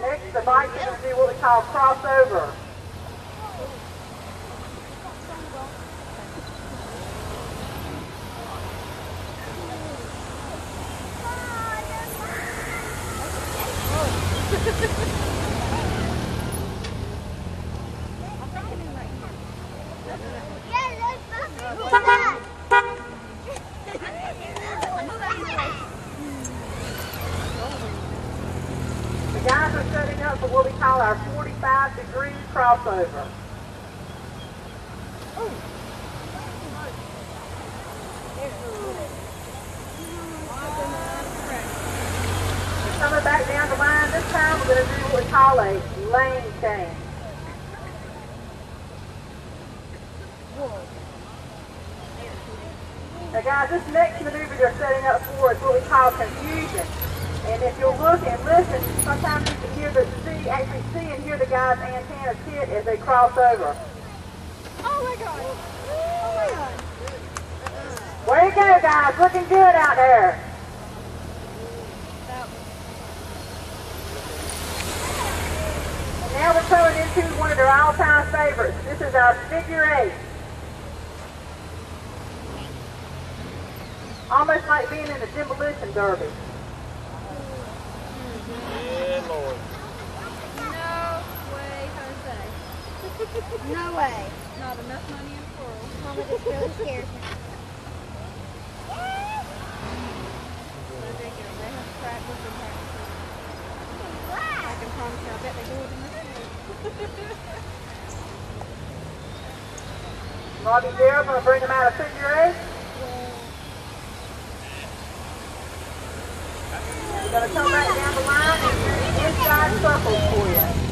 Next, the bike to do what we call crossover. The guys are setting up for what we call our 45 degree crossover. We're coming back down the line. This time we're going to do what we call a lane change. Now guys, this next maneuver they're setting up for is what we call confusion. And if you'll look and listen, sometimes you can hear the see, actually see and hear the guy's antennas hit as they cross over. Oh my god. Oh my god. Way to go, guys. Looking good out there. And now we're coming into one of their all-time favorites. This is our figure eight. Almost like being in a demolition derby. Lord. No way, Jose. no way. Not enough money in world. Mama just really scares me. I can promise you, I bet they do it in the Robbie Darrell going to bring them out of figure eight. We're going to come back down the line do you.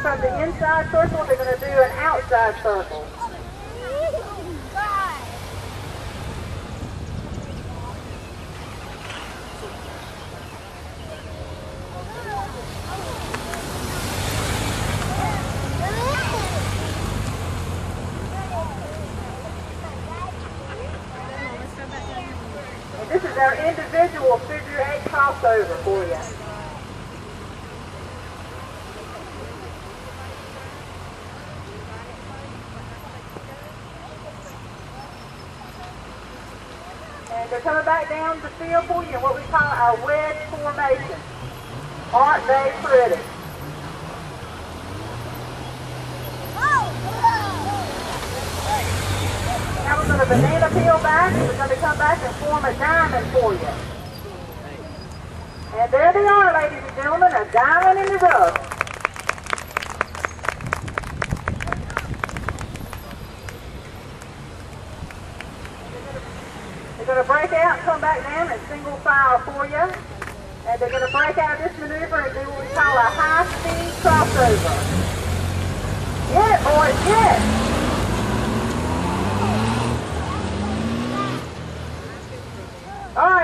From the inside circle, they're going to do an outside circle. This is our individual figure eight crossover for you. And they're coming back down the field for you in what we call our wedge formation. Aren't they pretty? To banana peel back and we're going to come back and form a diamond for you. And there they are, ladies and gentlemen, a diamond in the rough. They're going to break out and come back down in single file for you. And they're going to break out this maneuver and do what we call a high-speed crossover. Get it, boys, get it.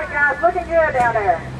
Guys, looking good down there.